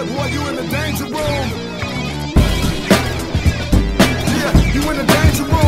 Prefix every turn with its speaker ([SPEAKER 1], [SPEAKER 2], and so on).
[SPEAKER 1] Tell it, boy, you in the danger room. Yeah, you in the danger room.